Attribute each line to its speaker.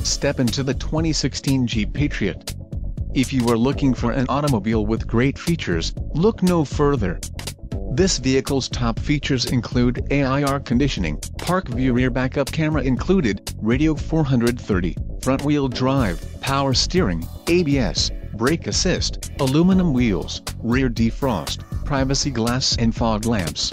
Speaker 1: Step into the 2016 Jeep Patriot. If you are looking for an automobile with great features, look no further. This vehicle's top features include AIR conditioning, park view rear backup camera included, radio 430, front-wheel drive, power steering, ABS, brake assist, aluminum wheels, rear defrost, privacy glass and fog lamps.